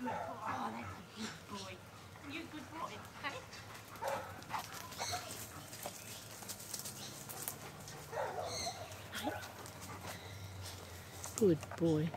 Oh, that's a good boy. You a good boy. Good boy.